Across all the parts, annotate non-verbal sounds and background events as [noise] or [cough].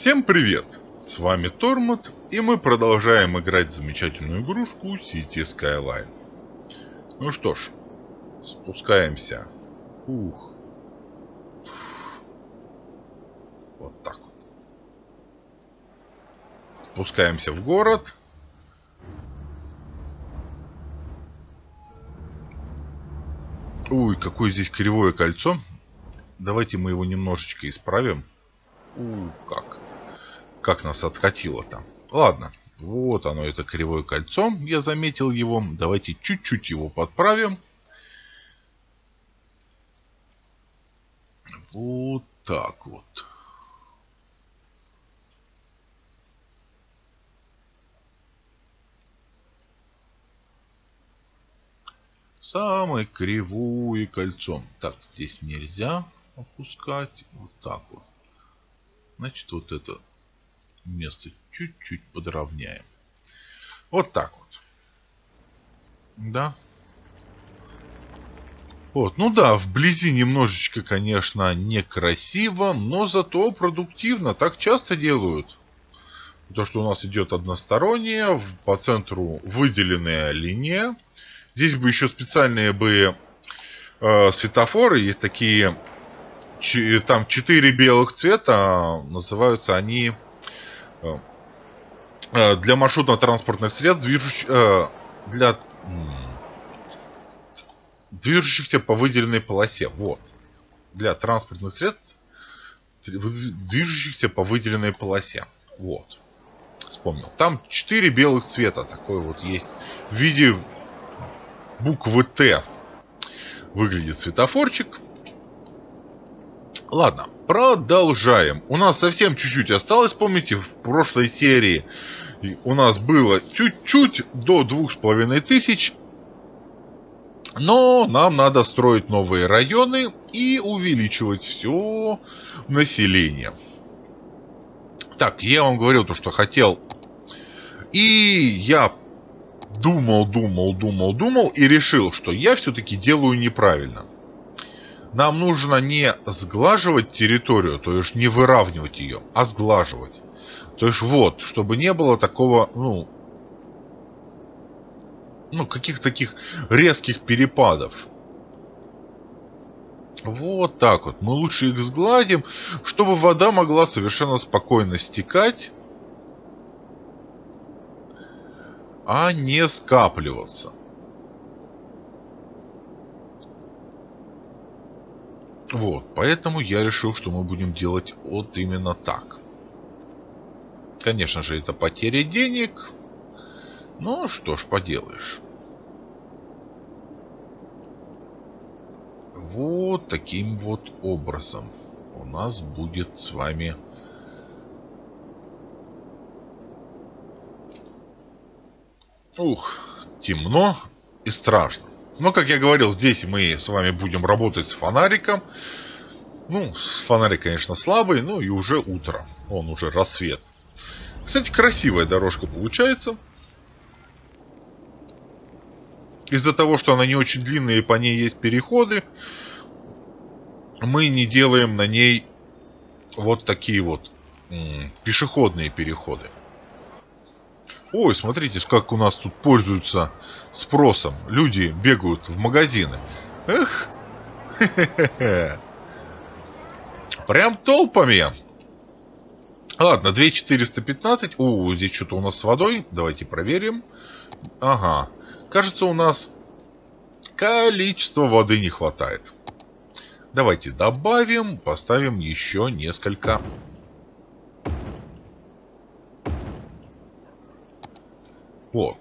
Всем привет! С вами Тормот, и мы продолжаем играть замечательную игрушку City Skyline. Ну что ж, спускаемся. Ух. Вот так вот. Спускаемся в город. Ой, какое здесь кривое кольцо. Давайте мы его немножечко исправим. У, как. Как нас откатило там. Ладно. Вот оно, это кривое кольцо. Я заметил его. Давайте чуть-чуть его подправим. Вот так вот. Самое кривое кольцо. Так, здесь нельзя опускать. Вот так вот. Значит, вот это место чуть-чуть подровняем. Вот так вот. Да. Вот, ну да, вблизи немножечко, конечно, некрасиво, но зато продуктивно. Так часто делают. То, что у нас идет односторонняя, по центру выделенная линия. Здесь бы еще специальные бы э, светофоры, есть такие там четыре белых цвета, называются они для маршрутно-транспортных средств, движущих, э, для движущихся по выделенной полосе. Вот. Для транспортных средств, движущихся по выделенной полосе. Вот. Вспомнил. Там четыре белых цвета. Такой вот есть. В виде буквы Т выглядит светофорчик. Ладно, продолжаем. У нас совсем чуть-чуть осталось. Помните, в прошлой серии у нас было чуть-чуть до двух с половиной тысяч. Но нам надо строить новые районы и увеличивать все население. Так, я вам говорил то, что хотел. И я думал, думал, думал, думал и решил, что я все-таки делаю неправильно нам нужно не сглаживать территорию, то есть не выравнивать ее, а сглаживать. То есть вот, чтобы не было такого, ну, ну, каких-то таких резких перепадов. Вот так вот. Мы лучше их сгладим, чтобы вода могла совершенно спокойно стекать, а не скапливаться. Вот, поэтому я решил, что мы будем делать вот именно так. Конечно же, это потеря денег. Но что ж поделаешь. Вот таким вот образом у нас будет с вами... Ух, темно и страшно. Но, как я говорил, здесь мы с вами будем работать с фонариком. Ну, фонарик, конечно, слабый, но и уже утро. Он уже рассвет. Кстати, красивая дорожка получается. Из-за того, что она не очень длинная и по ней есть переходы, мы не делаем на ней вот такие вот пешеходные переходы. Ой, смотрите, как у нас тут пользуются спросом. Люди бегают в магазины. Эх, Прям толпами. Ладно, 2415. О, здесь что-то у нас с водой. Давайте проверим. Ага. Кажется, у нас количество воды не хватает. Давайте добавим, поставим еще несколько Вот.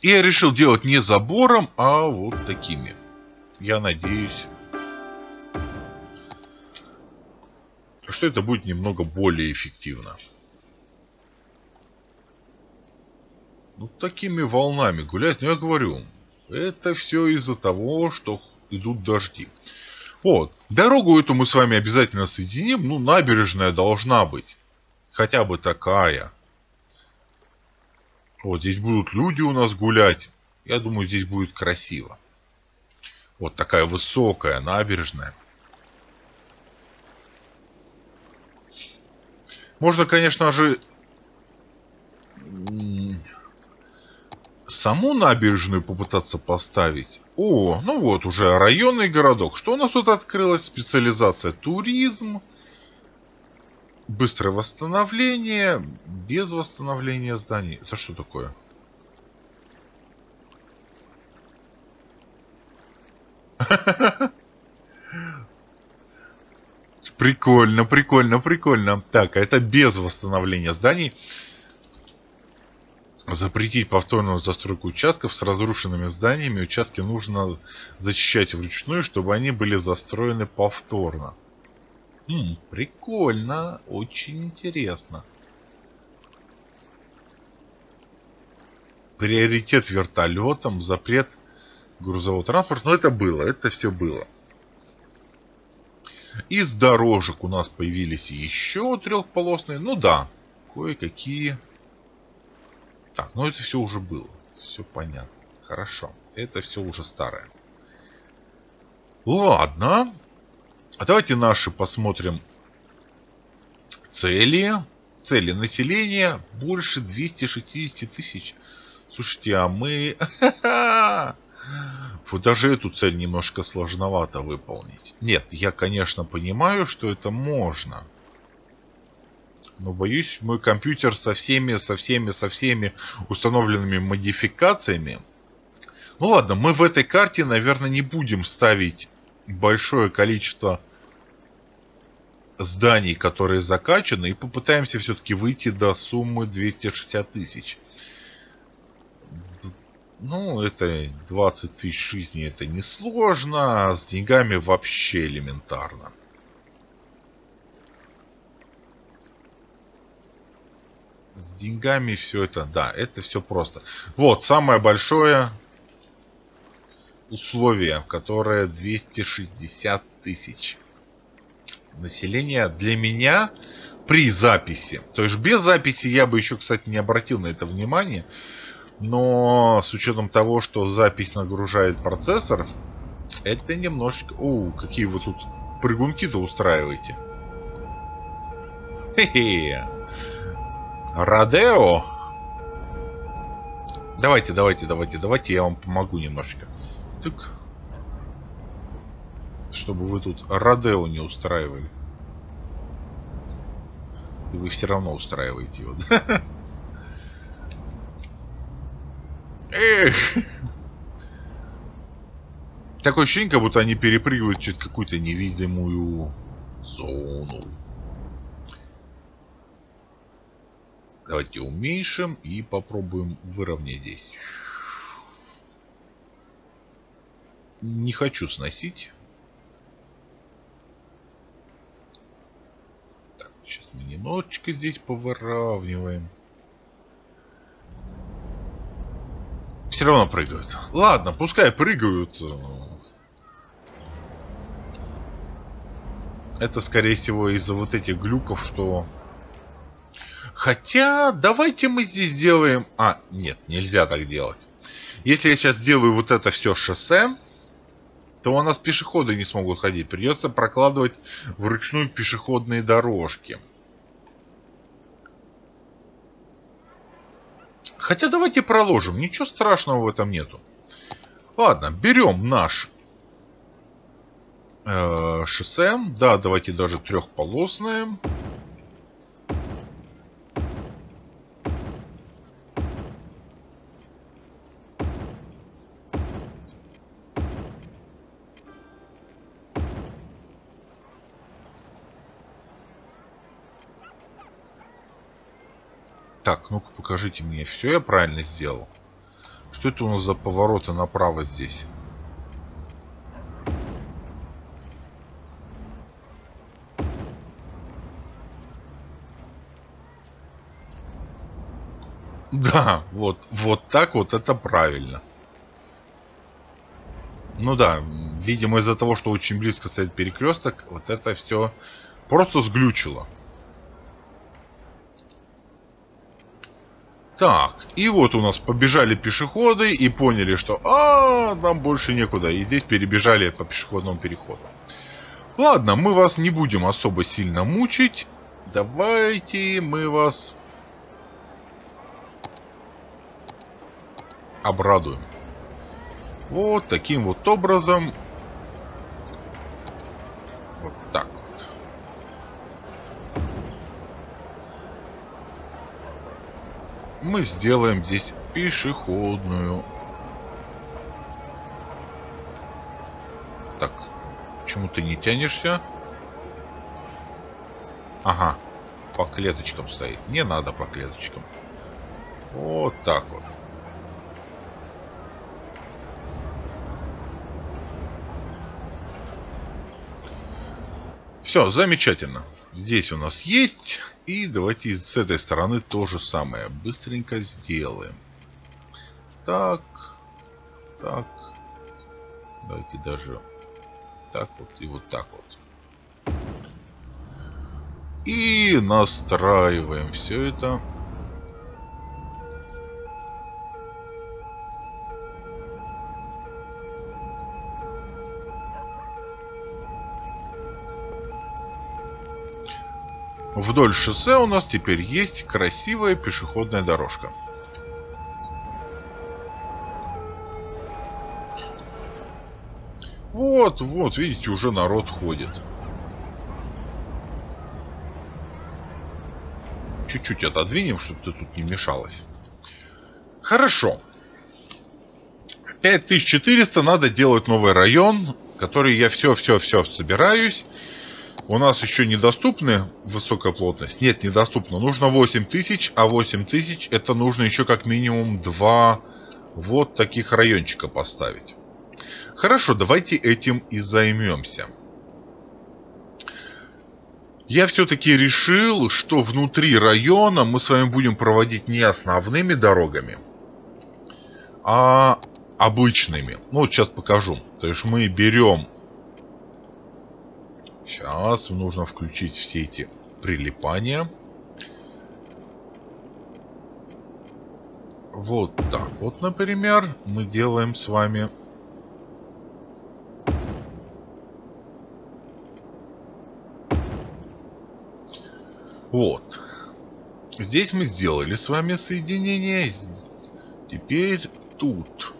И я решил делать не забором, а вот такими. Я надеюсь, что это будет немного более эффективно. Ну, такими волнами гулять, ну я говорю, это все из-за того, что идут дожди. Вот, дорогу эту мы с вами обязательно соединим, ну, набережная должна быть. Хотя бы такая. Вот здесь будут люди у нас гулять. Я думаю, здесь будет красиво. Вот такая высокая набережная. Можно, конечно же, саму набережную попытаться поставить. О, ну вот уже районный городок. Что у нас тут открылось? Специализация туризм. Быстрое восстановление. Без восстановления зданий. Это что такое? [laughs] Прикольно, прикольно, прикольно. Так, а это без восстановления зданий. Запретить повторную застройку участков с разрушенными зданиями. Участки нужно зачищать вручную, чтобы они были застроены повторно. Хм, прикольно, очень интересно. Приоритет вертолетам, запрет грузового транспорта. Но это было, это все было. Из дорожек у нас появились еще трехполосные. Ну да, кое-какие. Так, ну это все уже было. Все понятно. Хорошо. Это все уже старое. Ладно. А давайте наши посмотрим цели. Цели населения больше 260 тысяч. Слушайте, а мы... [laughs] Вот даже эту цель немножко сложновато выполнить. Нет, я, конечно, понимаю, что это можно. Но боюсь, мой компьютер со всеми, со всеми, со всеми установленными модификациями. Ну ладно, мы в этой карте, наверное, не будем ставить большое количество зданий, которые закачаны, и попытаемся все-таки выйти до суммы 260 тысяч. Ну, это 20 тысяч жизней, это несложно, а с деньгами вообще элементарно. С деньгами все это, да, это все просто. Вот, самое большое условие, которое 260 тысяч. Население для меня при записи. То есть без записи я бы еще, кстати, не обратил на это внимание. Но с учетом того, что запись нагружает процессор, это немножечко... О, какие вы тут прыгунки-то устраиваете. Хе-хе. Радео. Давайте, давайте, давайте, давайте я вам помогу немножечко. Так. Чтобы вы тут Радео не устраивали. И вы все равно устраиваете его? Эх! Такое ощущение, как будто они перепрыгивают через какую-то невидимую зону. Давайте уменьшим и попробуем выровнять здесь. Не хочу сносить. Сейчас мы немножечко здесь повыравниваем. Все равно прыгают. Ладно, пускай прыгают. Это, скорее всего, из-за вот этих глюков, что... Хотя, давайте мы здесь сделаем... А, нет, нельзя так делать. Если я сейчас сделаю вот это все шоссе, то у нас пешеходы не смогут ходить. Придется прокладывать вручную пешеходные дорожки. Хотя давайте проложим. Ничего страшного в этом нету. Ладно, берем наш э, шоссе. Да, давайте даже трехполосное. Ну-ка покажите мне, все я правильно сделал? Что это у нас за повороты направо здесь? Да, вот, вот так вот это правильно. Ну да, видимо из-за того, что очень близко стоит перекресток, вот это все просто сглючило. Так, и вот у нас побежали пешеходы и поняли, что а, нам больше некуда. И здесь перебежали по пешеходному переходу. Ладно, мы вас не будем особо сильно мучить. давайте мы вас обрадуем. Вот таким вот образом. Вот так вот. Мы сделаем здесь пешеходную. Так, почему ты не тянешься? Ага, по клеточкам стоит. Не надо по клеточкам. Вот так вот. Все, замечательно. Здесь у нас есть. И давайте с этой стороны то же самое. Быстренько сделаем. Так. Так. Давайте даже так вот и вот так вот. И настраиваем все это. Вдоль шоссе у нас теперь есть красивая пешеходная дорожка. Вот, вот, видите, уже народ ходит. Чуть-чуть отодвинем, чтобы ты тут не мешалась. Хорошо. 5400 надо делать новый район, который я все-все-все собираюсь. У нас еще недоступны высокая плотность? Нет, недоступно. Нужно 8000, а 8000 это нужно еще как минимум два вот таких райончика поставить. Хорошо, давайте этим и займемся. Я все-таки решил, что внутри района мы с вами будем проводить не основными дорогами, а обычными. Ну, вот сейчас покажу. То есть мы берем Сейчас нужно включить все эти прилипания. Вот так вот, например, мы делаем с вами... Вот. Здесь мы сделали с вами соединение. Теперь тут.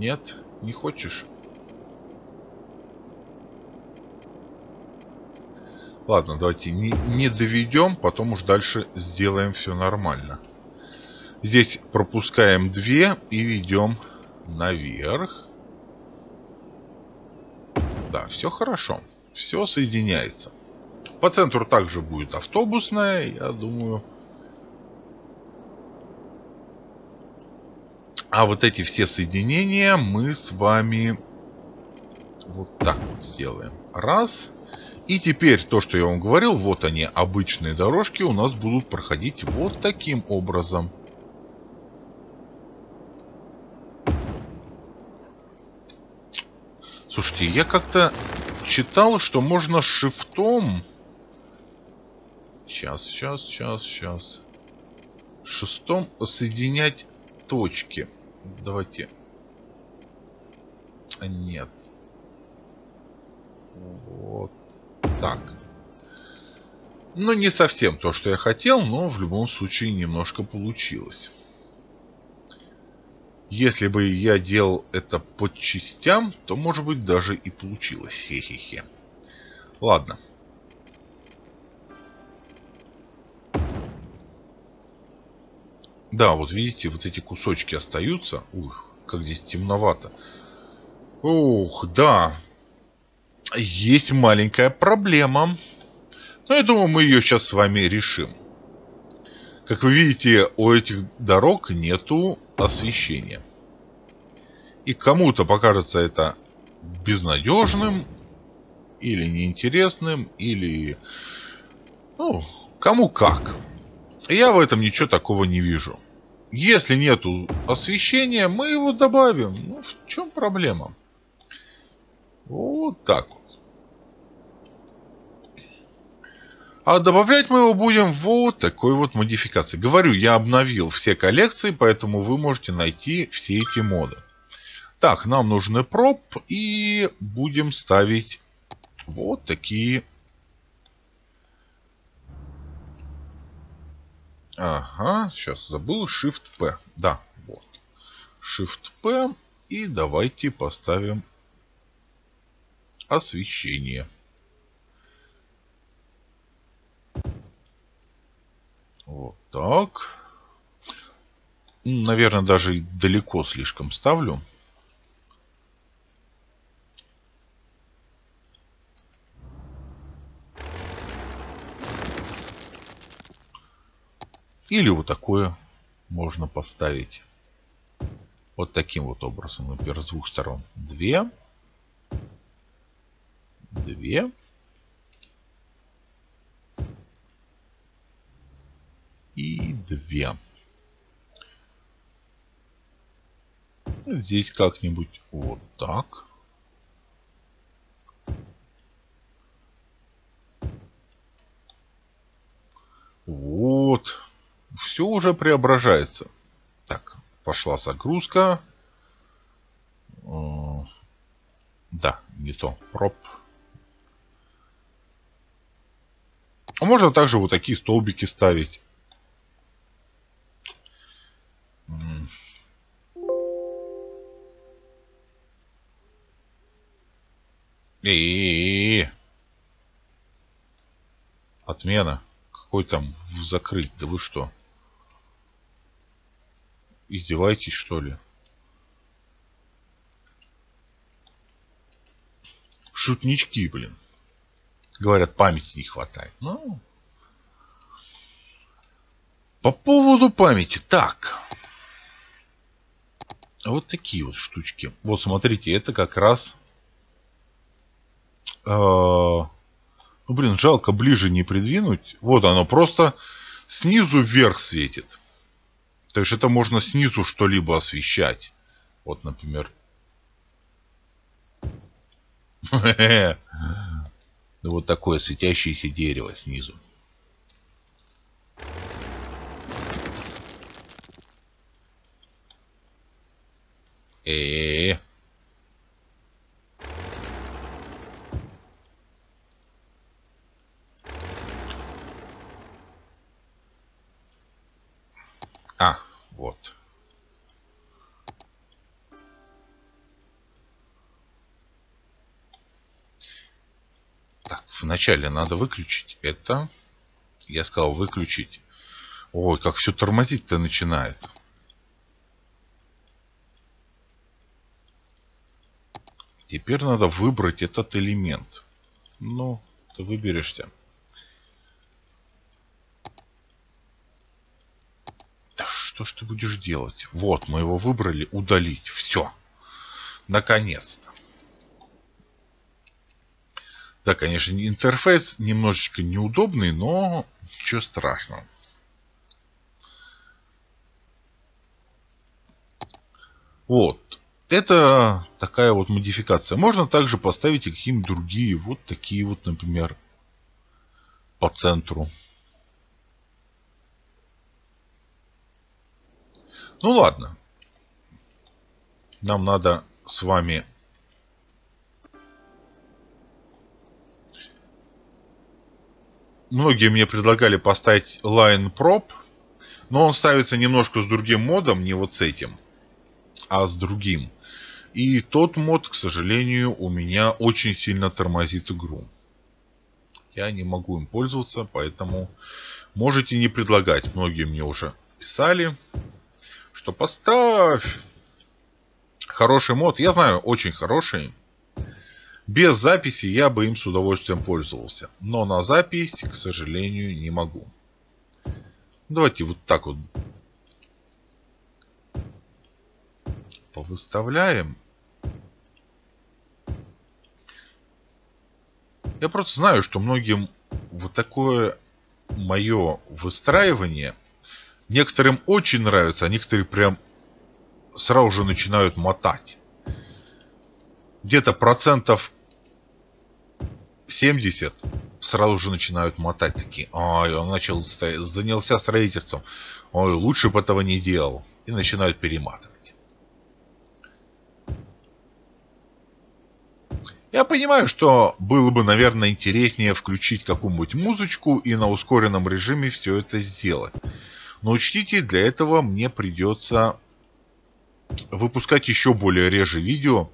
Нет? Не хочешь? Ладно, давайте не, не доведем, потом уж дальше сделаем все нормально. Здесь пропускаем две и ведем наверх. Да, все хорошо. Все соединяется. По центру также будет автобусная, я думаю, А вот эти все соединения мы с вами вот так вот сделаем. Раз. И теперь то, что я вам говорил, вот они, обычные дорожки, у нас будут проходить вот таким образом. Слушайте, я как-то читал, что можно шифтом... Сейчас, сейчас, сейчас, сейчас. Шестом соединять точки. Давайте. А нет. Вот так. Ну, не совсем то, что я хотел, но в любом случае немножко получилось. Если бы я делал это по частям, то, может быть, даже и получилось. Хе-хе-хе. Ладно. Да, вот видите, вот эти кусочки остаются. Ух, как здесь темновато. Ух, да. Есть маленькая проблема. Но я думаю, мы ее сейчас с вами решим. Как вы видите, у этих дорог нету освещения. И кому-то покажется это безнадежным, или неинтересным, или... Ну, кому как. Я в этом ничего такого не вижу. Если нету освещения, мы его добавим. Ну, в чем проблема? Вот так вот. А добавлять мы его будем вот такой вот модификации. Говорю, я обновил все коллекции, поэтому вы можете найти все эти моды. Так, нам нужны проб и будем ставить вот такие. Ага, сейчас забыл. Shift-P. Да, вот. Shift-P. И давайте поставим освещение. Вот так. Наверное, даже далеко слишком ставлю. Или вот такое можно поставить. Вот таким вот образом, например, с двух сторон. Две. Две. И две. Здесь как-нибудь вот так. Вот. Все уже преображается. Так, пошла загрузка. Э, да, не то. Проб. А можно также вот такие столбики ставить. И, Отмена. Какой там закрыть? Да вы что? Издеваетесь, что ли? Шутнички, блин. Говорят, памяти не хватает. Ну, по поводу памяти. Так. Вот такие вот штучки. Вот смотрите, это как раз э, ну, блин, жалко ближе не придвинуть. Вот оно просто снизу вверх светит. То есть это можно снизу что-либо освещать. Вот, например. [laughs] Вот такое светящееся дерево снизу. Э, -э, -э. А, вот. Так, вначале надо выключить это. Я сказал выключить. Ой, как все тормозить-то начинает. Теперь надо выбрать этот элемент. Ну, ты выберешься. Что ж ты будешь делать? Вот, мы его выбрали. Удалить. Все. Наконец-то. Да, конечно, интерфейс немножечко неудобный, но ничего страшного. Вот. Это такая вот модификация. Можно также поставить и какие-нибудь другие. Вот такие вот, например, по центру. Ну ладно. Нам надо с вами Многие мне предлагали поставить Line Prop, но он ставится немножко с другим модом, не вот с этим, а с другим. И тот мод, к сожалению, у меня очень сильно тормозит игру. Я не могу им пользоваться, поэтому можете не предлагать. Многие мне уже писали что поставь хороший мод. Я знаю, очень хороший. Без записи я бы им с удовольствием пользовался. Но на запись, к сожалению, не могу. Давайте вот так вот повыставляем. Я просто знаю, что многим вот такое мое выстраивание Некоторым очень нравится, а некоторые прям сразу же начинают мотать. Где-то процентов 70 сразу же начинают мотать такие. Ой, он начал, занялся строительством. Ой, лучше бы этого не делал. И начинают перематывать. Я понимаю, что было бы, наверное, интереснее включить какую-нибудь музычку и на ускоренном режиме все это сделать. Но учтите, для этого мне придется выпускать еще более реже видео.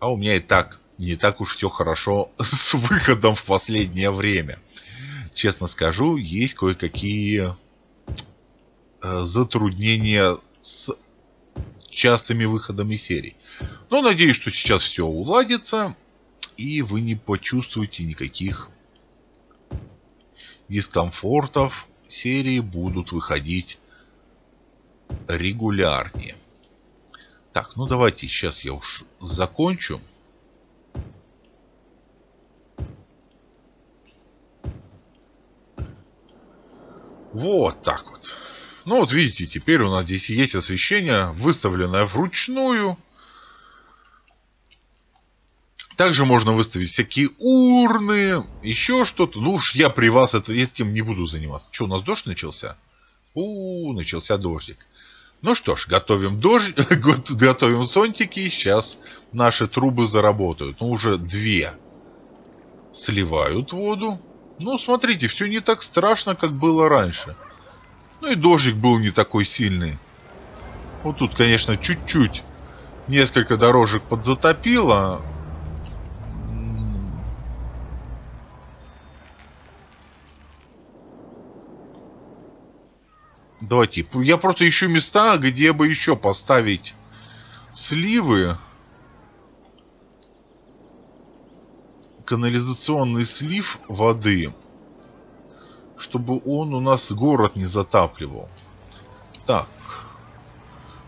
А у меня и так не так уж все хорошо [laughs] с выходом в последнее время. Честно скажу, есть кое-какие э, затруднения с частыми выходами серий. Но надеюсь, что сейчас все уладится, и вы не почувствуете никаких дискомфортов. Серии будут выходить регулярнее. Так, ну давайте сейчас я уж закончу. Вот так вот. Ну вот видите, теперь у нас здесь есть освещение, выставленное вручную. Также можно выставить всякие урны, еще что-то. Ну уж я при вас это, этим не буду заниматься. Что, у нас дождь начался? У, -у начался дождик. Ну что ж, готовим дождь, [laughs] готовим зонтики. Сейчас наши трубы заработают. Ну, уже две сливают воду. Ну, смотрите, все не так страшно, как было раньше. Ну и дождик был не такой сильный. Вот тут, конечно, чуть-чуть несколько дорожек подзатопило. Давайте. Я просто ищу места, где бы еще поставить сливы. Канализационный слив воды чтобы он у нас город не затапливал. Так.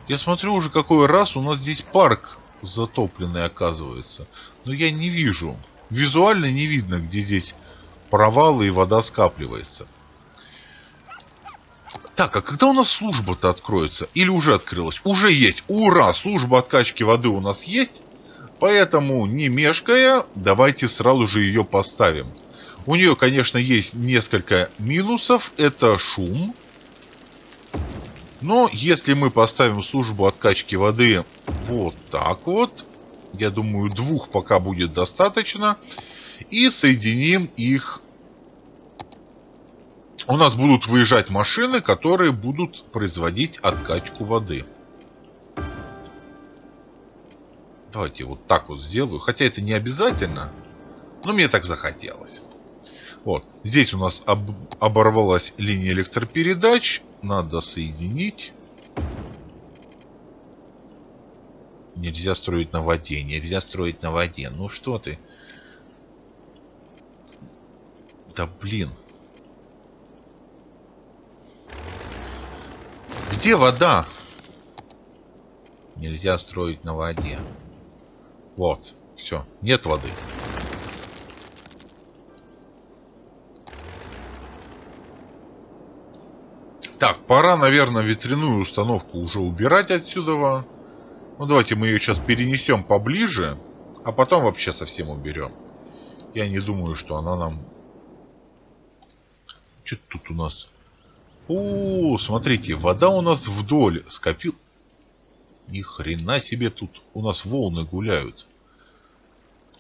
Я смотрю уже какой раз у нас здесь парк затопленный оказывается. Но я не вижу. Визуально не видно, где здесь провалы и вода скапливается. Так, а когда у нас служба-то откроется? Или уже открылась? Уже есть. Ура! Служба откачки воды у нас есть. Поэтому, не мешкая, давайте сразу же ее поставим. У нее, конечно, есть несколько минусов. Это шум. Но если мы поставим службу откачки воды вот так вот, я думаю, двух пока будет достаточно, и соединим их... У нас будут выезжать машины, которые будут производить откачку воды. Давайте вот так вот сделаю. Хотя это не обязательно, но мне так захотелось. Вот. Здесь у нас об оборвалась линия электропередач. Надо соединить. Нельзя строить на воде. Нельзя строить на воде. Ну что ты? Да блин. Где вода? Нельзя строить на воде. Вот. Все. Нет воды. Так, пора, наверное, ветряную установку уже убирать отсюда. Ну, давайте мы ее сейчас перенесем поближе, а потом вообще совсем уберем. Я не думаю, что она нам... Что тут у нас? О, смотрите, вода у нас вдоль скопил... Ни хрена себе тут у нас волны гуляют.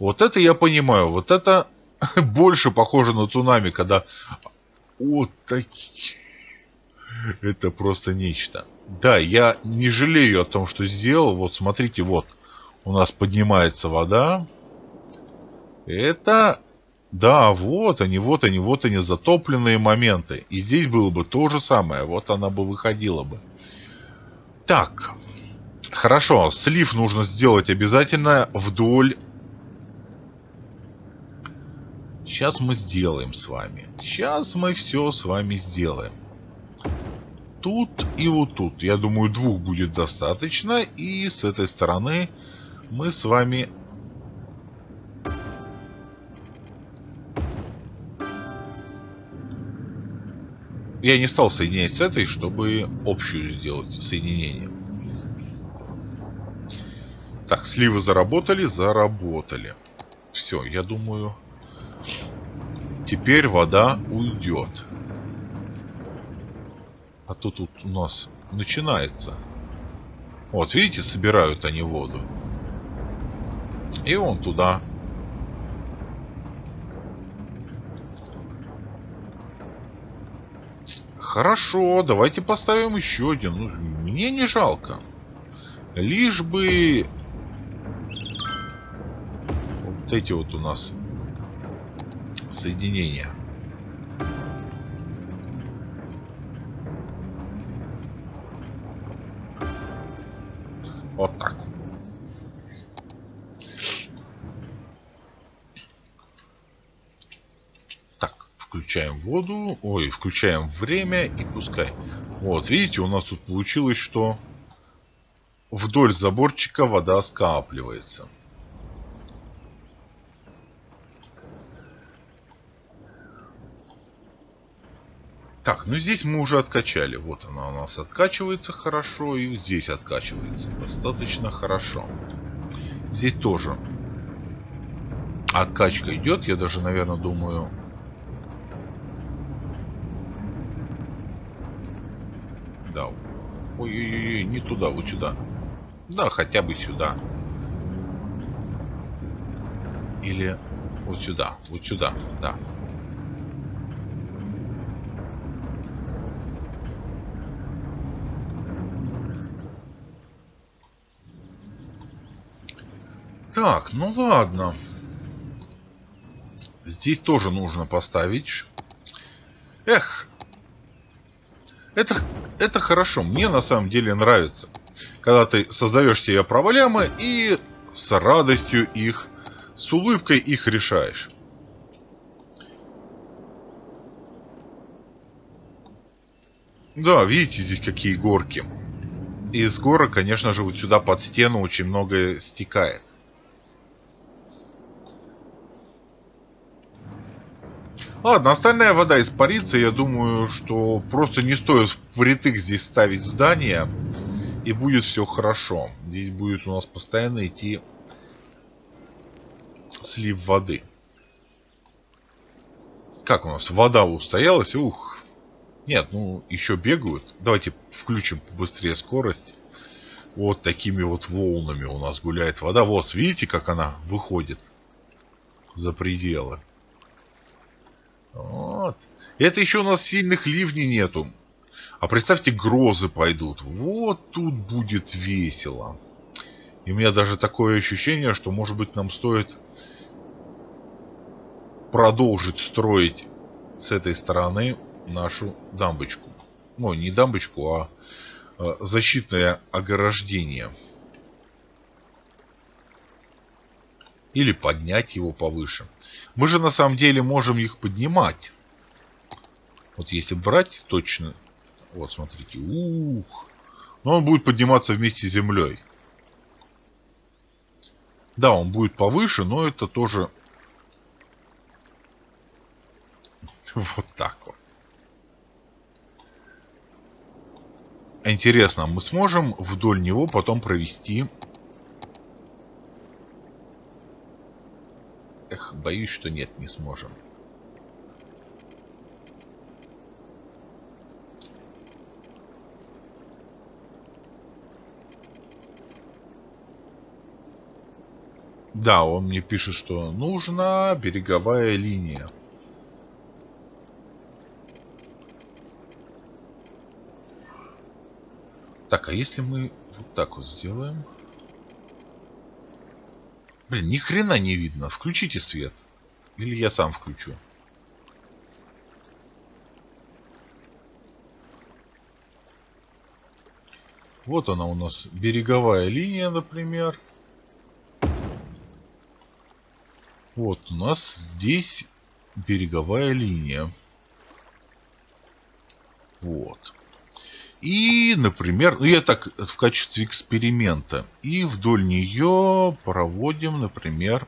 Вот это я понимаю. Вот это [laughs] больше похоже на цунами, когда... Вот такие... Это просто нечто. Да, я не жалею о том, что сделал. Вот смотрите, вот. У нас поднимается вода. Это... Да, вот они, вот они, вот они, затопленные моменты. И здесь было бы то же самое. Вот она бы выходила бы. Так. Хорошо, слив нужно сделать обязательно вдоль... Сейчас мы сделаем с вами. Сейчас мы все с вами сделаем тут и вот тут. Я думаю, двух будет достаточно. И с этой стороны мы с вами... Я не стал соединять с этой, чтобы общую сделать соединение. Так, сливы заработали? Заработали. Все, я думаю, теперь вода уйдет. А тут у нас начинается. Вот, видите, собирают они воду. И вон туда. Хорошо, давайте поставим еще один. Ну, мне не жалко. Лишь бы... Вот эти вот у нас соединения. Воду. Ой, включаем время и пускай. Вот, видите, у нас тут получилось, что вдоль заборчика вода скапливается. Так, ну здесь мы уже откачали. Вот она у нас откачивается хорошо. И здесь откачивается достаточно хорошо. Здесь тоже откачка идет. Я даже, наверное, думаю... Да. Ой-ой-ой, не туда, вот сюда. Да, хотя бы сюда. Или вот сюда, вот сюда, да. Так, ну ладно. Здесь тоже нужно поставить. Эх. Это, это хорошо. Мне на самом деле нравится. Когда ты создаешь себе проблемы и с радостью их, с улыбкой их решаешь. Да, видите здесь какие горки. Из горок, конечно же, вот сюда под стену очень многое стекает. Ладно, остальная вода испарится. Я думаю, что просто не стоит впритык здесь ставить здание. И будет все хорошо. Здесь будет у нас постоянно идти слив воды. Как у нас? Вода устоялась? Ух. Нет, ну, еще бегают. Давайте включим быстрее скорость. Вот такими вот волнами у нас гуляет вода. Вот, видите, как она выходит за пределы. Вот. Это еще у нас сильных ливней нету. А представьте, грозы пойдут. Вот тут будет весело. И у меня даже такое ощущение, что, может быть, нам стоит продолжить строить с этой стороны нашу дамбочку. Ну, не дамбочку, а э, защитное ограждение. Или поднять его повыше. Мы же на самом деле можем их поднимать. Вот если брать точно... Вот, смотрите. Ух. Но он будет подниматься вместе с землей. Да, он будет повыше, но это тоже... [laughs] Вот так вот. Интересно, мы сможем вдоль него потом провести Эх, боюсь, что нет, не сможем. Да, он мне пишет, что нужна береговая линия. Так, а если мы вот так вот сделаем... Блин, ни хрена не видно. Включите свет. Или я сам включу. Вот она у нас, береговая линия, например. Вот у нас здесь береговая линия. Вот. И, например, ну я так в качестве эксперимента. И вдоль нее проводим, например...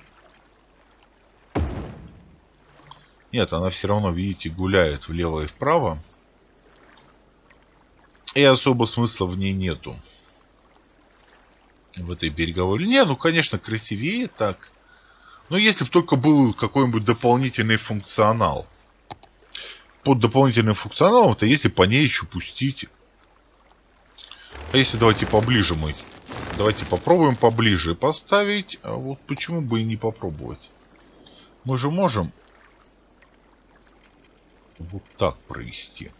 Нет, она все равно, видите, гуляет влево и вправо. И особо смысла в ней нету. В этой береговой линии. Ну, конечно, красивее так. Но если бы только был какой-нибудь дополнительный функционал. Под дополнительным функционалом, то если по ней еще пустить а если давайте поближе мы Давайте попробуем поближе поставить. А вот почему бы и не попробовать? Мы же можем вот так провести.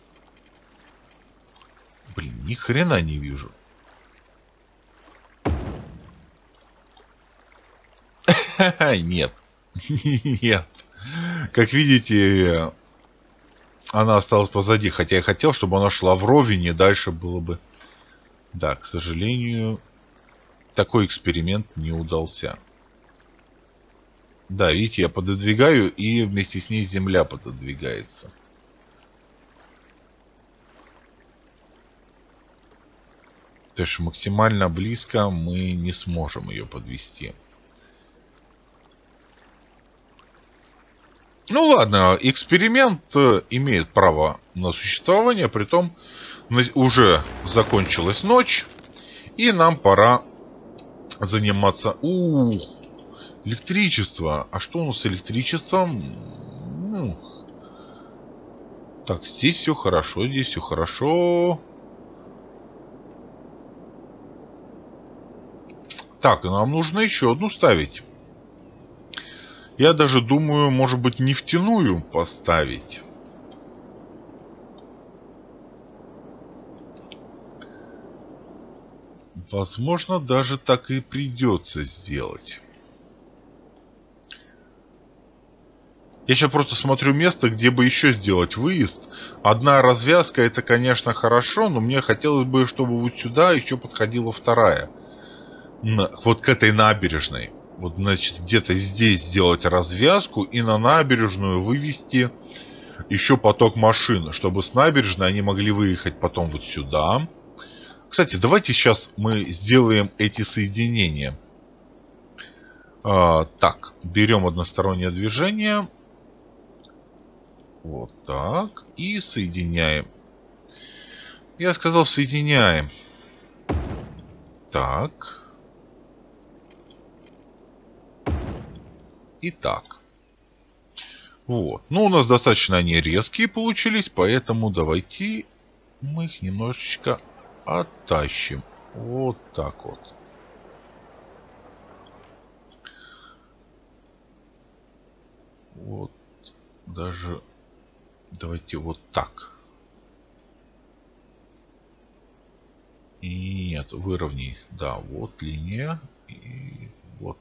Блин, ни хрена не вижу. [laughs] Нет. [laughs] Нет. Как видите, она осталась позади. Хотя я хотел, чтобы она шла вровень, и дальше было бы... Да, к сожалению, такой эксперимент не удался. Да, видите, я пододвигаю, и вместе с ней земля пододвигается. То есть максимально близко мы не сможем ее подвести. Ну ладно, эксперимент э, имеет право на существование, при том уже закончилась ночь, и нам пора заниматься... Ух, электричество. А что у нас с электричеством? Ну, так, здесь все хорошо, здесь все хорошо. Так, нам нужно еще одну ставить. Я даже думаю, может быть, нефтяную поставить. Возможно, даже так и придется сделать. Я сейчас просто смотрю место, где бы еще сделать выезд. Одна развязка, это, конечно, хорошо, но мне хотелось бы, чтобы вот сюда еще подходила вторая вот к этой набережной. Вот, значит, где-то здесь сделать развязку и на набережную вывести еще поток машин, чтобы с набережной они могли выехать потом вот сюда. Кстати, давайте сейчас мы сделаем эти соединения. А, так, берем одностороннее движение. Вот так. И соединяем. Я сказал соединяем. Так. и так. Вот. Ну, у нас достаточно они резкие получились, поэтому давайте мы их немножечко оттащим. Вот так вот. Вот. Даже... Давайте вот так. Нет, выровняй. Да, вот линия. И вот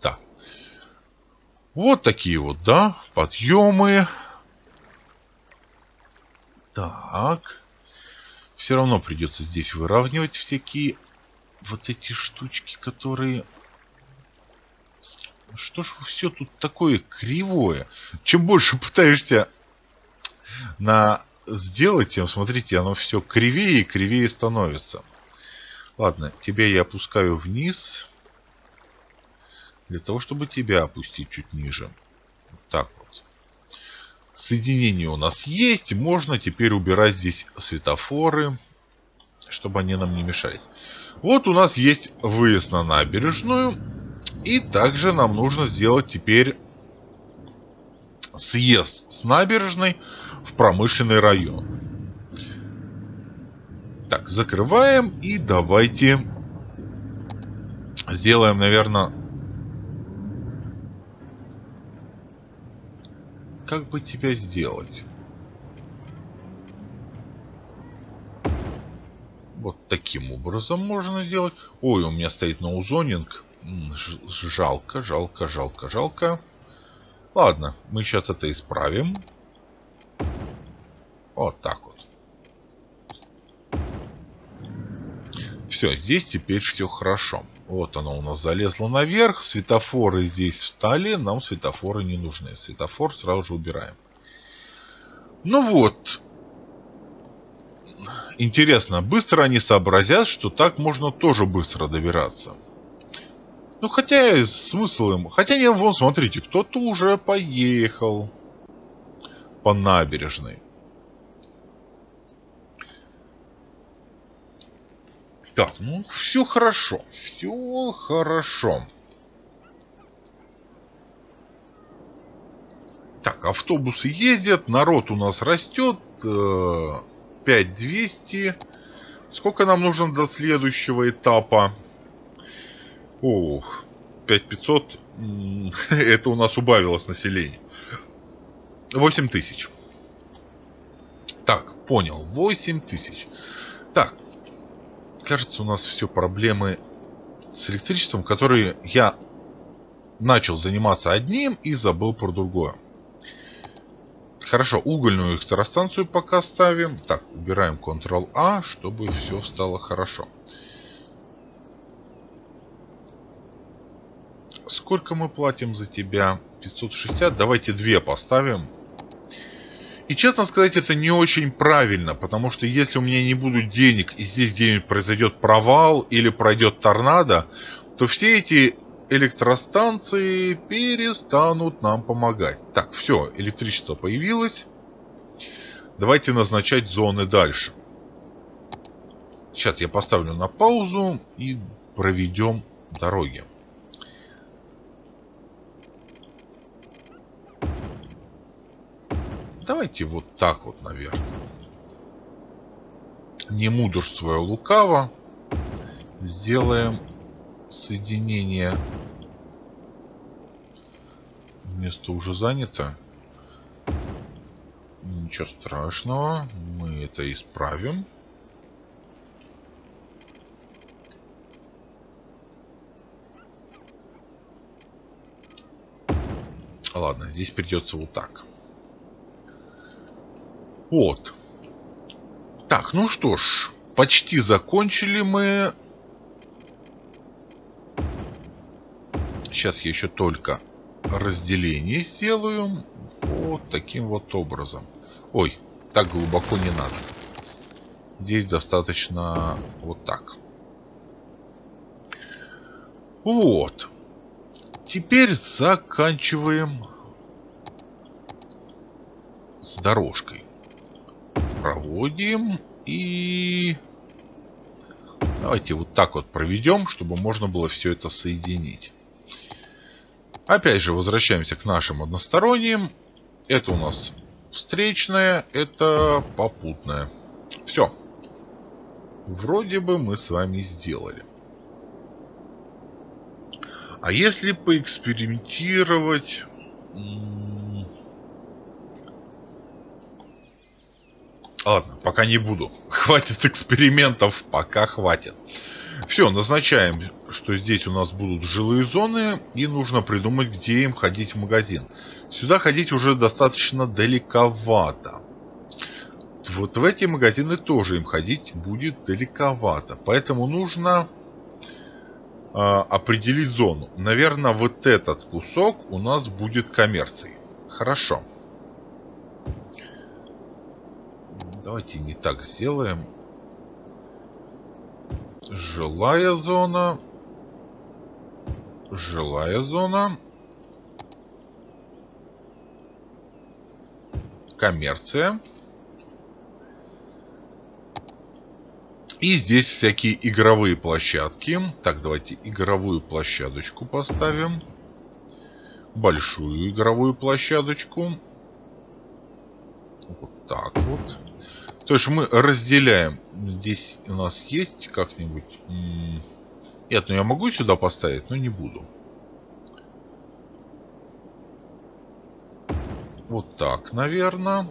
да. Вот такие вот, да, подъемы. Так. Все равно придется здесь выравнивать всякие вот эти штучки, которые... Что ж все тут такое кривое? Чем больше пытаешься на сделать, тем, смотрите, оно все кривее и кривее становится. Ладно, тебя я опускаю вниз для того, чтобы тебя опустить чуть ниже. Вот так вот. Соединение у нас есть. Можно теперь убирать здесь светофоры, чтобы они нам не мешались. Вот у нас есть выезд на набережную. И также нам нужно сделать теперь съезд с набережной в промышленный район. Так, закрываем и давайте сделаем, наверное, Как бы тебя сделать? Вот таким образом можно сделать. Ой, у меня стоит ноузонинг. Жалко, жалко, жалко, жалко. Ладно, мы сейчас это исправим. Вот так вот. Все, здесь теперь все хорошо. Вот оно у нас залезло наверх. Светофоры здесь встали. Нам светофоры не нужны. Светофор сразу же убираем. Ну вот. Интересно, быстро они сообразят, что так можно тоже быстро добираться. Ну, хотя смысл им... Хотя не, вон, смотрите, кто-то уже поехал по набережной. Так, ну все хорошо, все хорошо. Так, автобусы ездят, народ у нас растет. 5200. Сколько нам нужно до следующего этапа? Ох, 5500. [laughs] Это у нас убавилось население. 8000. Так, понял. 8000. Кажется, у нас все проблемы с электричеством, которые я начал заниматься одним и забыл про другое. Хорошо, угольную электростанцию пока ставим. Так, убираем Ctrl-A, чтобы все стало хорошо. Сколько мы платим за тебя? 560. Давайте две поставим. И честно сказать, это не очень правильно, потому что если у меня не будет денег и здесь где-нибудь произойдет провал или пройдет торнадо, то все эти электростанции перестанут нам помогать. Так, все, электричество появилось. Давайте назначать зоны дальше. Сейчас я поставлю на паузу и проведем дороги. Давайте вот так вот, наверное. Не мудрствуя лукаво, сделаем соединение. Место уже занято. Ничего страшного. Мы это исправим. Ладно, здесь придется вот так. Вот. Так, ну что ж, почти закончили мы. Сейчас я еще только разделение сделаю. Вот таким вот образом. Ой, так глубоко не надо. Здесь достаточно вот так. Вот. Теперь заканчиваем с дорожкой проводим и... Давайте вот так вот проведем, чтобы можно было все это соединить. Опять же, возвращаемся к нашим односторонним. Это у нас встречное, это попутное. Все. Вроде бы мы с вами сделали. А если поэкспериментировать... Ладно, пока не буду. [laughs] Хватит экспериментов, пока хватит. Все, назначаем, что здесь у нас будут жилые зоны, и нужно придумать, где им ходить в магазин. Сюда ходить уже достаточно далековато. Вот в эти магазины тоже им ходить будет далековато. Поэтому нужно э, определить зону. Наверное, вот этот кусок у нас будет коммерцией. Хорошо. Давайте не так сделаем. Жилая зона. Жилая зона. Коммерция. И здесь всякие игровые площадки. Так, давайте игровую площадочку поставим. Большую игровую площадочку. Вот так вот. То есть мы разделяем. Здесь у нас есть как-нибудь... Нет, ну я могу сюда поставить, но не буду. Вот так, наверное.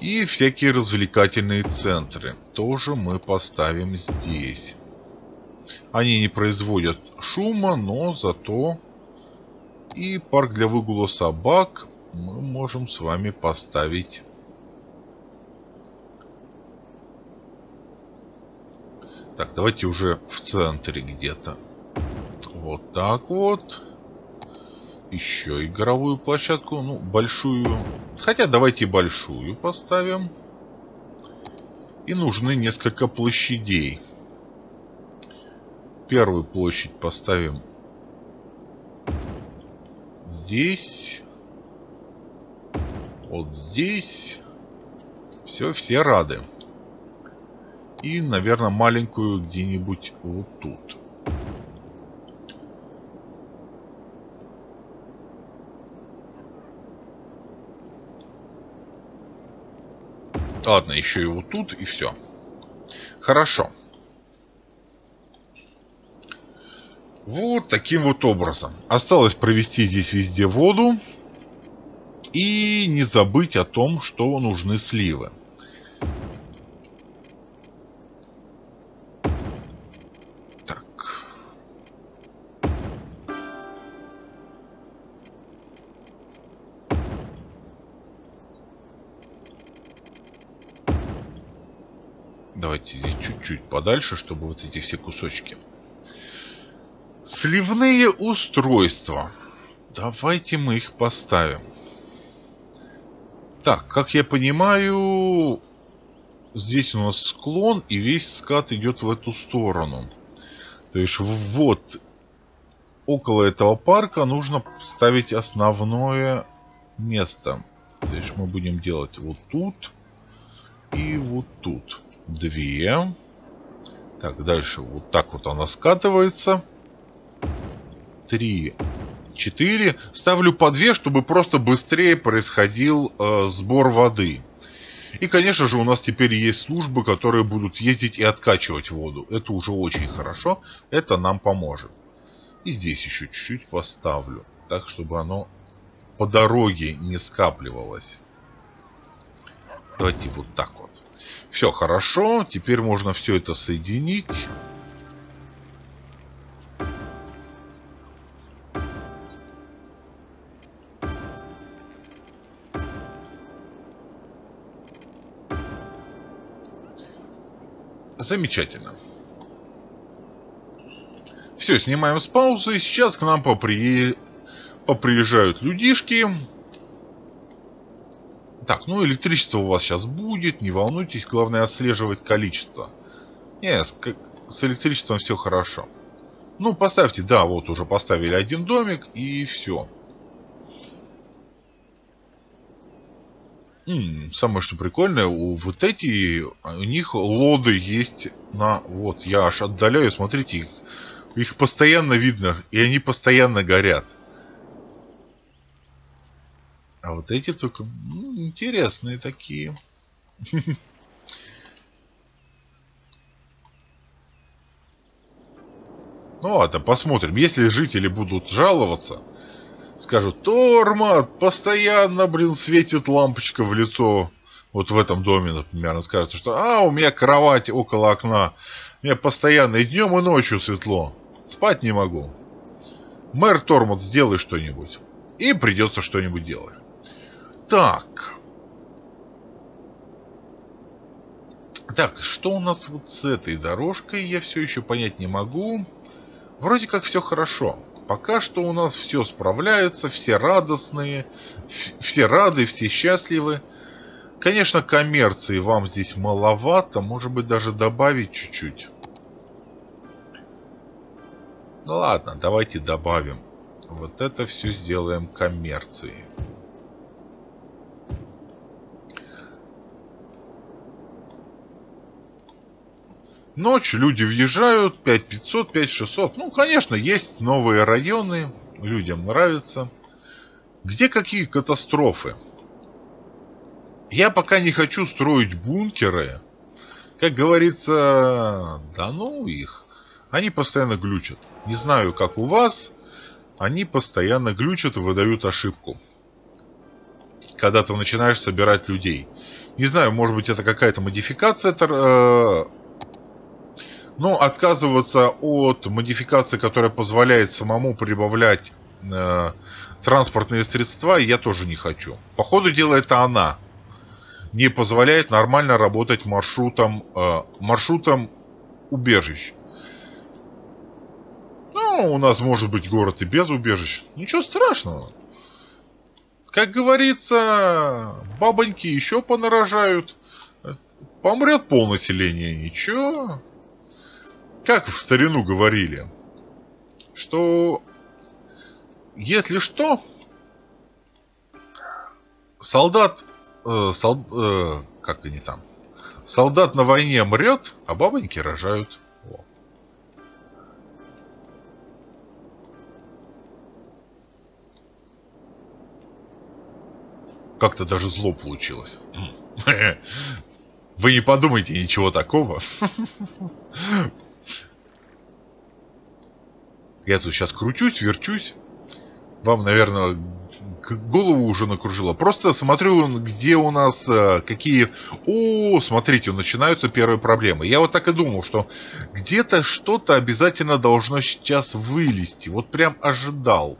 И всякие развлекательные центры тоже мы поставим здесь. Они не производят шума, но зато и парк для выгула собак мы можем с вами поставить Так, давайте уже в центре где-то. Вот так вот. Еще игровую площадку. Ну, большую. Хотя давайте большую поставим. И нужны несколько площадей. Первую площадь поставим здесь. Вот здесь. Все, все рады. И, наверное, маленькую где-нибудь вот тут. Ладно, еще и вот тут, и все. Хорошо. Вот таким вот образом. Осталось провести здесь везде воду. И не забыть о том, что нужны сливы. Подальше, чтобы вот эти все кусочки Сливные устройства. Давайте мы их поставим. Так, как я понимаю, здесь у нас склон, и весь скат идет в эту сторону. То есть вот около этого парка нужно ставить основное место. То есть мы будем делать вот тут и вот тут. Две. Так, дальше вот так вот она скатывается три, четыре. Ставлю по две, чтобы просто быстрее происходил э, сбор воды. И, конечно же, у нас теперь есть службы, которые будут ездить и откачивать воду. Это уже очень хорошо. Это нам поможет. И здесь еще чуть-чуть поставлю. Так, чтобы оно по дороге не скапливалось. Давайте вот так вот. Все хорошо. Теперь можно все это соединить. Замечательно. Все, снимаем с паузы. Сейчас к нам попри... поприезжают людишки. Так, ну электричество у вас сейчас будет, не волнуйтесь, главное отслеживать количество. Не, с, с электричеством все хорошо. Ну, поставьте, да, вот уже поставили один домик и все. М самое что прикольное, у вот эти, у них лоды есть на... Вот, я аж отдаляю, смотрите, их, их постоянно видно, и они постоянно горят. А вот эти только ну, интересные такие. [laughs] Ну ладно, посмотрим. Если жители будут жаловаться, скажут, Тормат, постоянно, блин, светит лампочка в лицо. Вот в этом доме, например, он скажет, что а, у меня кровать около окна. Меня постоянно и днем, и ночью светло. Спать не могу. Мэр Тормот, сделай что-нибудь. И придется что-нибудь делать. Так. Так, что у нас вот с этой дорожкой, я все еще понять не могу. Вроде как все хорошо. Пока что у нас все справляется, все радостные, все рады, все счастливы. Конечно, коммерции вам здесь маловато, может быть даже добавить чуть-чуть. Ну ладно, давайте добавим. Вот это все сделаем коммерцией. Ночь, люди въезжают, 5500, 5600. Ну, конечно, есть новые районы, людям нравится. Где какие катастрофы? Я пока не хочу строить бункеры. Как говорится, да ну их. Они постоянно глючат. Не знаю, как у вас, они постоянно глючат и выдают ошибку. Когда ты начинаешь собирать людей. Не знаю, может быть это какая-то модификация э, но отказываться от модификации, которая позволяет самому прибавлять э, транспортные средства, я тоже не хочу. По ходу дела это она не позволяет нормально работать маршрутом, э, маршрутом убежищ. Ну, у нас может быть город и без убежищ. Ничего страшного. Как говорится, бабоньки еще понарожают. Помрет полнаселение, ничего как в старину говорили, что если что, солдат, э, сол, э, как они там, солдат на войне мрет, а бабоньки рожают. Как-то даже зло получилось. Вы не подумайте ничего такого. [laughs] Я тут сейчас кручусь, верчусь. Вам, наверное, голову уже накружило. Просто смотрю, где у нас э, какие... О, смотрите, начинаются первые проблемы. Я вот так и думал, что где-то что-то обязательно должно сейчас вылезти. Вот прям ожидал.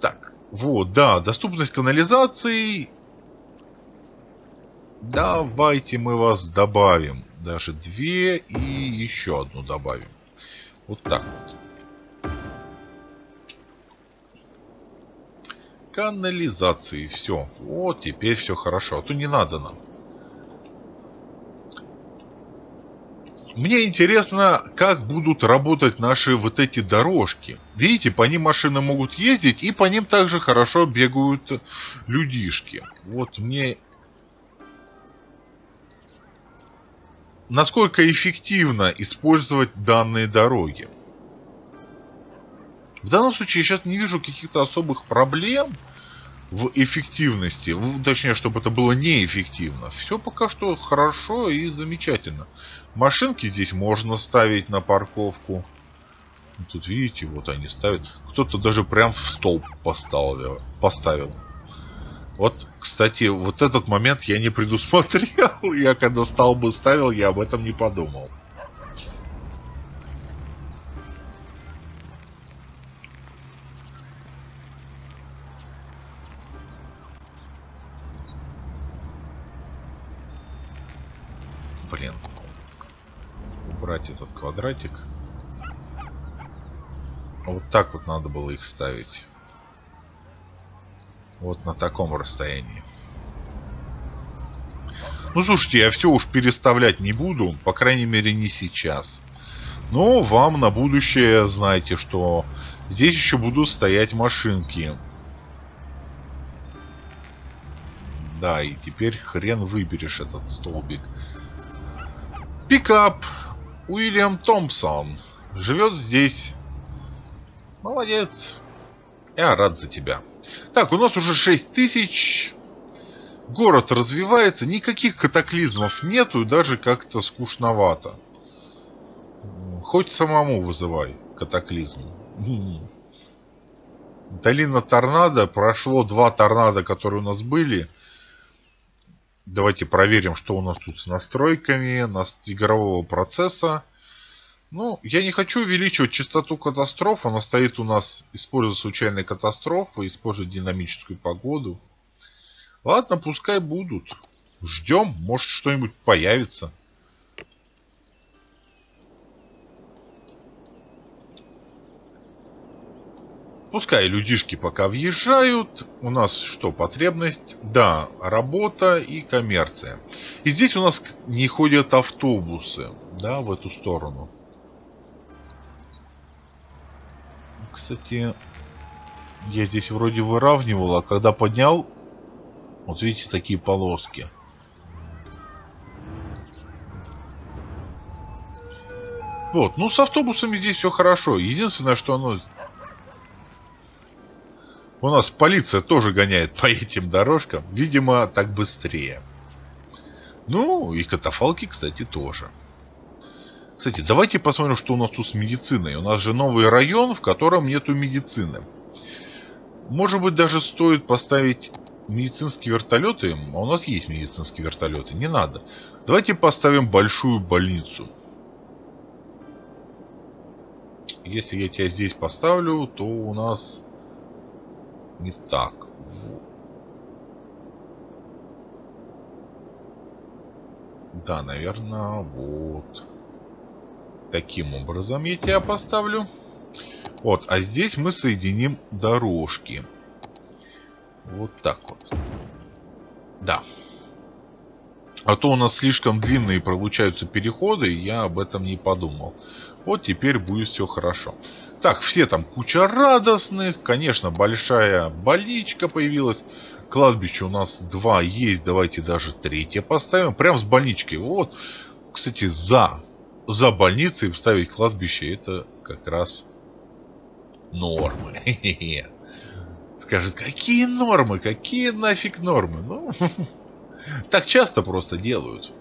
Так, вот, да, доступность канализации. Давайте мы вас добавим. Даже две и еще одну добавим. Вот так вот. канализации. Все. Вот теперь все хорошо. А то не надо нам. Мне интересно, как будут работать наши вот эти дорожки. Видите, по ним машины могут ездить, и по ним также хорошо бегают людишки. Вот мне... Насколько эффективно использовать данные дороги? В данном случае я сейчас не вижу каких-то особых проблем в эффективности. Точнее, чтобы это было неэффективно. Все пока что хорошо и замечательно. Машинки здесь можно ставить на парковку. Тут видите, вот они ставят. Кто-то даже прям в столб поставил. поставил. Вот, кстати, вот этот момент я не предусмотрел. [laughs] Я когда столбы ставил, я об этом не подумал. блин. Убрать этот квадратик. Вот так вот надо было их ставить. Вот на таком расстоянии. Ну, слушайте, я все уж переставлять не буду. По крайней мере, не сейчас. Но вам на будущее знаете, что здесь еще будут стоять машинки. Да, и теперь хрен выберешь этот столбик. Пикап Уильям Томпсон. Живет здесь. Молодец. Я рад за тебя. Так, у нас уже 6 тысяч. Город развивается. Никаких катаклизмов нету. Даже как-то скучновато. Хоть самому вызывай катаклизм. Долина торнадо. Прошло два торнадо, которые у нас были. Давайте проверим, что у нас тут с настройками нас игрового процесса. Ну, я не хочу увеличивать частоту катастроф. Она стоит у нас, используя случайные катастрофы, используя динамическую погоду. Ладно, пускай будут. Ждем, может что-нибудь появится. Пускай людишки пока въезжают. У нас что, потребность? Да, работа и коммерция. И здесь у нас не ходят автобусы, да, в эту сторону. Кстати, я здесь вроде выравнивал, а когда поднял, вот видите, такие полоски. Вот, ну с автобусами здесь все хорошо. Единственное, что оно у нас полиция тоже гоняет по этим дорожкам. Видимо, так быстрее. Ну, и катафалки, кстати, тоже. Кстати, давайте посмотрим, что у нас тут с медициной. У нас же новый район, в котором нету медицины. Может быть, даже стоит поставить медицинские вертолеты. А у нас есть медицинские вертолеты. Не надо. Давайте поставим большую больницу. Если я тебя здесь поставлю, то у нас не так. Да, наверное, вот. Таким образом я тебя поставлю. Вот, а здесь мы соединим дорожки. Вот так вот. Да. А то у нас слишком длинные получаются переходы, и я об этом не подумал. Вот теперь будет все хорошо. Так, все там куча радостных. Конечно, большая больничка появилась. Кладбище у нас два есть. Давайте даже третье поставим. Прям с больничкой. Вот. Кстати, за, за больницей вставить кладбище это как раз нормы. [laughs] Скажет, какие нормы? Какие нафиг нормы? Ну, [laughs] Так часто просто делают.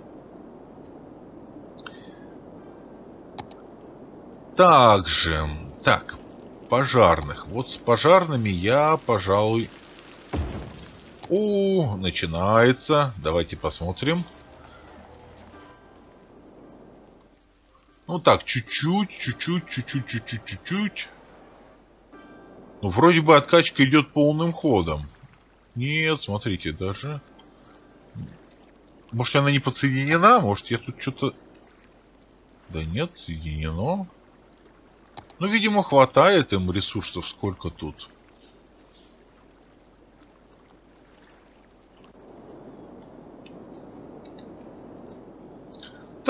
Также, так, пожарных. Вот с пожарными я, пожалуй... О, начинается. Давайте посмотрим. Ну так, чуть-чуть, чуть-чуть, чуть-чуть, чуть-чуть, чуть-чуть. Ну, вроде бы откачка идет полным ходом. Нет, смотрите, даже... Может, она не подсоединена? Может, я тут что-то... Да нет, соединено. Ну, видимо, хватает им ресурсов, сколько тут.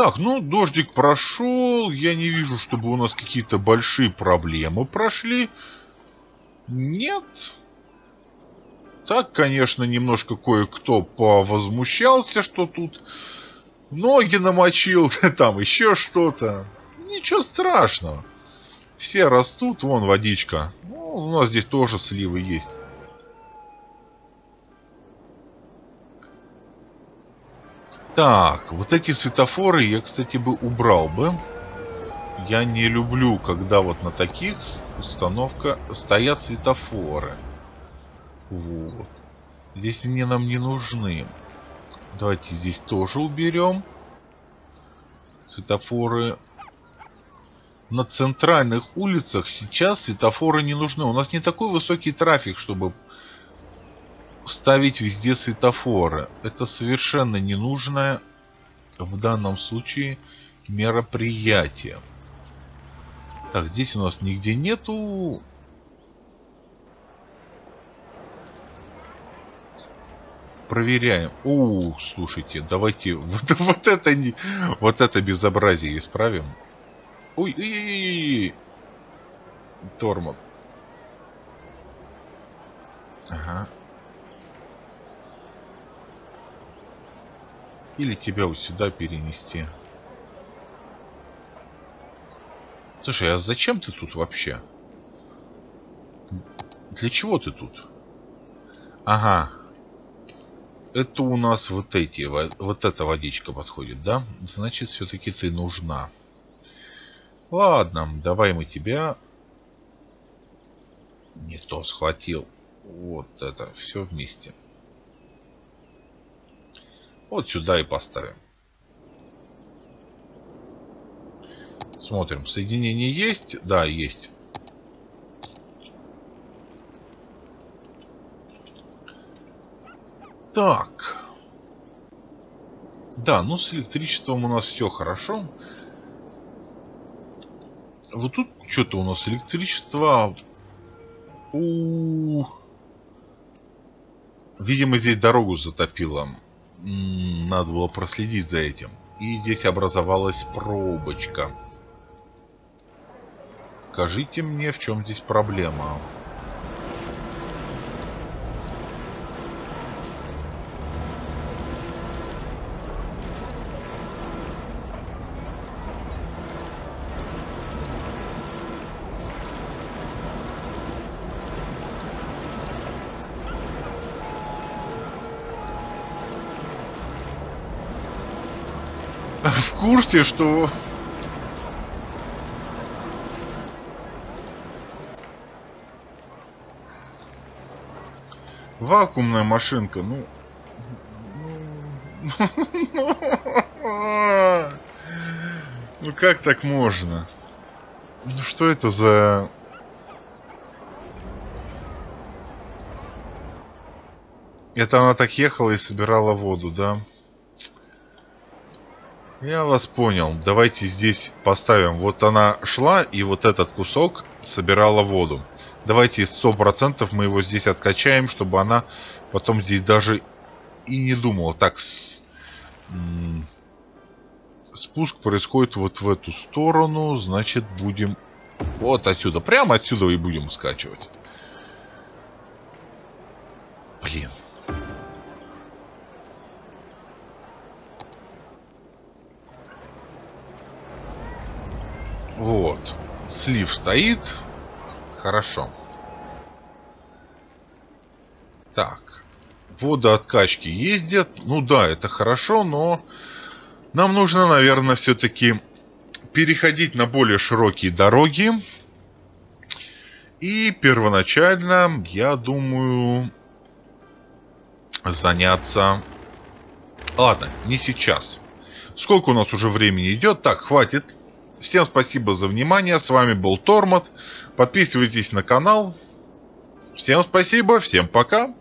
Так, ну, дождик прошел. Я не вижу, чтобы у нас какие-то большие проблемы прошли. Нет. Так, конечно, немножко кое-кто повозмущался, что тут ноги намочил, [laughs] там еще что-то. Ничего страшного. Все растут, вон водичка. Ну, у нас здесь тоже сливы есть. Так, вот эти светофоры я, кстати, бы убрал бы. Я не люблю, когда вот на таких установка стоят светофоры. Вот. Здесь они нам не нужны. Давайте здесь тоже уберем. Светофоры. На центральных улицах сейчас светофоры не нужны. У нас не такой высокий трафик, чтобы ставить везде светофоры. Это совершенно ненужное в данном случае мероприятие. Так, здесь у нас нигде нету. Проверяем. У, слушайте, давайте [laughs] вот, вот это не, вот это безобразие исправим. Ой, ой, ой, ой. Тормоз. Ага. Или тебя вот сюда перенести. Слушай, а зачем ты тут вообще? Для чего ты тут? Ага. Это у нас вот эти, вот эта водичка подходит, да? Значит, все-таки ты нужна. Ладно, давай мы тебя... Не то схватил. Вот это, все вместе. Вот сюда и поставим. Смотрим, соединение есть? Да, есть. Так. Да, ну с электричеством у нас все хорошо. Вот тут что-то у нас электричество... У, Видимо, здесь дорогу затопило. Надо было проследить за этим. И здесь образовалась пробочка. Скажите мне, в чем здесь проблема? В курсе, что Вакуумная машинка, ну... Ну как так можно? Ну что это за... Это она так ехала и собирала воду, да? Я вас понял. Давайте здесь поставим. Вот она шла, и вот этот кусок собирала воду. Давайте 100% мы его здесь откачаем, чтобы она потом здесь даже и не думала. Так, с... спуск происходит вот в эту сторону, значит будем вот отсюда. Прямо отсюда и будем скачивать. Блин. Вот. Слив стоит. Хорошо. Так. водооткачки ездят. Ну да, это хорошо, но нам нужно, наверное, все-таки переходить на более широкие дороги. И первоначально, я думаю, заняться... Ладно, не сейчас. Сколько у нас уже времени идет? Так, хватит. Всем спасибо за внимание. С вами был Тормот. Подписывайтесь на канал. Всем спасибо, всем пока.